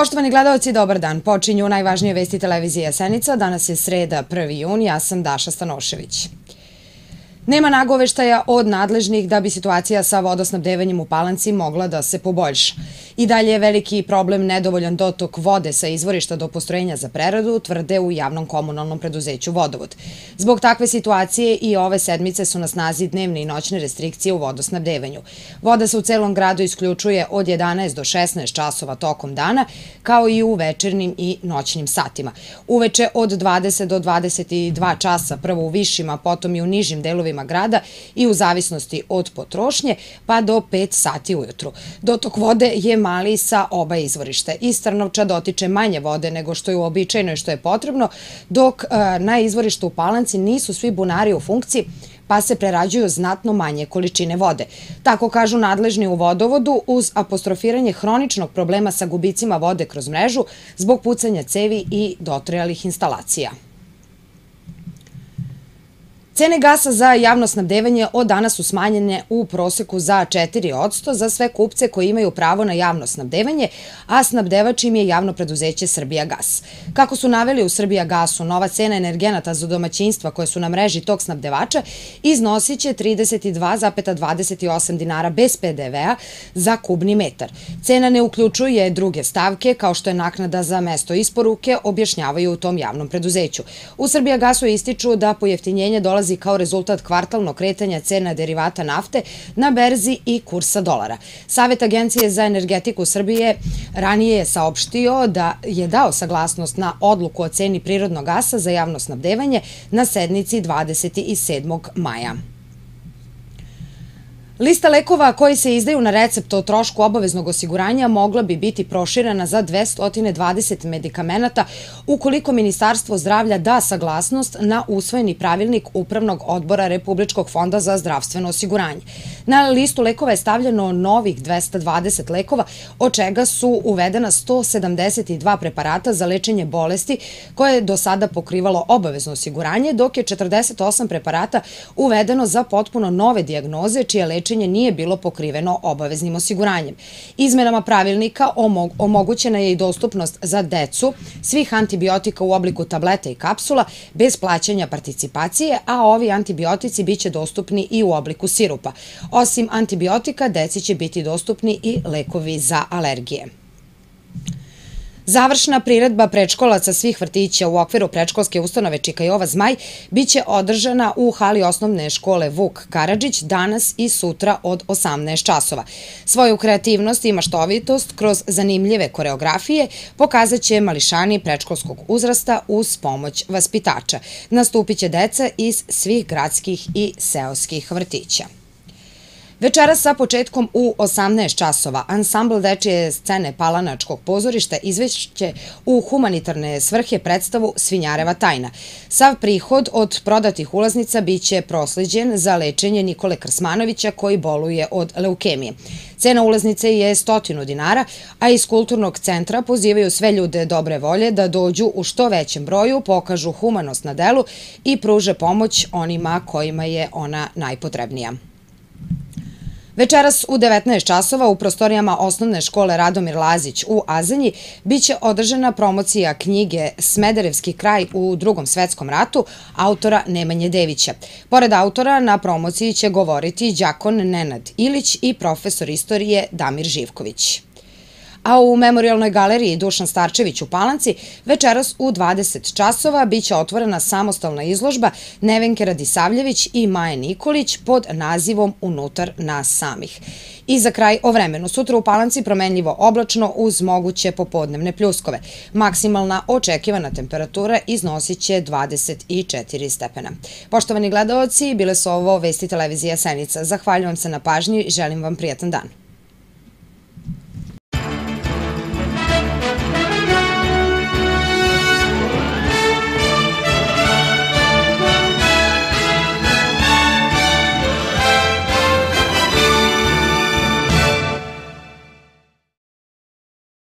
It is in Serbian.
Poštovani gledalci, dobar dan. Počinju najvažnije vesti televizije Senica. Danas je sreda 1. jun. Ja sam Daša Stanošević. Nema nagoveštaja od nadležnih da bi situacija sa vodosnabdevanjem u Palanci mogla da se poboljša. I dalje je veliki problem nedovoljan dotok vode sa izvorišta do postrojenja za preradu, tvrde u javnom komunalnom preduzeću Vodovod. Zbog takve situacije i ove sedmice su na snazi dnevne i noćne restrikcije u vodosnabdevanju. Voda se u celom gradu isključuje od 11 do 16 časova tokom dana, kao i u večernim i noćnim satima. Uveče od 20 do 22 časa, prvo u višima, potom i u nižim delovima grada i u zavisnosti od potrošnje, pa do 5 sati ujutru. Dotok vode je mali sa oba izvorište. Iz Trnovča dotiče manje vode nego što je uobičajeno i što je potrebno, dok e, na izvorištu u Palanci nisu svi bunari u funkciji, pa se prerađuju znatno manje količine vode. Tako kažu nadležni u vodovodu uz apostrofiranje hroničnog problema sa gubicima vode kroz mrežu zbog pucanja cevi i dotrajalih instalacija. Cene gasa za javno snabdevanje od danas su smanjene u proseku za 4% za sve kupce koji imaju pravo na javno snabdevanje, a snabdevač im je javno preduzeće Srbija Gas. Kako su naveli u Srbija Gasu, nova cena energenata za domaćinstva koje su na mreži tog snabdevača iznosit će 32,28 dinara bez PDV-a za kubni metar. Cena ne uključuje druge stavke, kao što je naknada za mesto isporuke, objašnjavaju u tom javnom preduzeću. U Srbija Gasu ističu da pojeftinjenje dolazi dolazi kao rezultat kvartalnog kretanja cena derivata nafte na berzi i kursa dolara. Savet Agencije za energetiku Srbije ranije je saopštio da je dao saglasnost na odluku o ceni prirodnog gasa za javno snabdevanje na sednici 27. maja. Lista lekova koji se izdaju na recept o trošku obaveznog osiguranja mogla bi biti proširena za 220 medikamenata ukoliko Ministarstvo zdravlja da saglasnost na usvojeni pravilnik Upravnog odbora Republičkog fonda za zdravstveno osiguranje. Na listu lekova je stavljeno novih 220 lekova, od čega su uvedena 172 preparata za lečenje bolesti koje je do sada pokrivalo obavezno osiguranje, dok je 48 preparata uvedeno za potpuno nove diagnoze čije lečenje lečenje nije bilo pokriveno obaveznim osiguranjem. Izmenama pravilnika omogućena je i dostupnost za decu svih antibiotika u obliku tableta i kapsula bez plaćanja participacije, a ovi antibiotici biće dostupni i u obliku sirupa. Osim antibiotika, deci će biti dostupni i lekovi za alergije. Završna priredba predškolaca svih vrtića u okviru predškolske ustanove Čikajova Zmaj biće održana u hali osnovne škole Vuk Karadžić danas i sutra od 18 časova. Svoju kreativnost i maštovitost kroz zanimljive koreografije pokazat će mališani predškolskog uzrasta uz pomoć vaspitača. Nastupit će deca iz svih gradskih i seoskih vrtića. Večera sa početkom u 18 časova ansambl dečije scene Palanačkog pozorišta izveće u humanitarne svrhe predstavu Svinjareva tajna. Sav prihod od prodatih ulaznica biće prosleđen za lečenje Nikole Krsmanovića koji boluje od leukemije. Cena ulaznice je stotinu dinara, a iz kulturnog centra pozivaju sve ljude dobre volje da dođu u što većem broju, pokažu humanost na delu i pruže pomoć onima kojima je ona najpotrebnija. Večeras u 19 časova u prostorijama osnovne škole Radomir Lazić u Azanji biće održana promocija knjige Smederevski kraj u drugom svetskom ratu autora Nemanje Devića. Pored autora na promociji će govoriti Đakon Nenad Ilić i profesor istorije Damir Živković a u Memorialnoj galeriji Dušan Starčević u Palanci večeras u 20 časova biće otvorena samostalna izložba Nevenke Radisavljević i Maje Nikolić pod nazivom Unutar nas samih. I za kraj o vremenu. Sutra u Palanci promenljivo oblačno uz moguće popodnevne pljuskove. Maksimalna očekivana temperatura iznosit će 24 stepena. Poštovani gledalci, bile su ovo Vesti televizija Senica. Zahvaljujem se na pažnji i želim vam prijatan dan.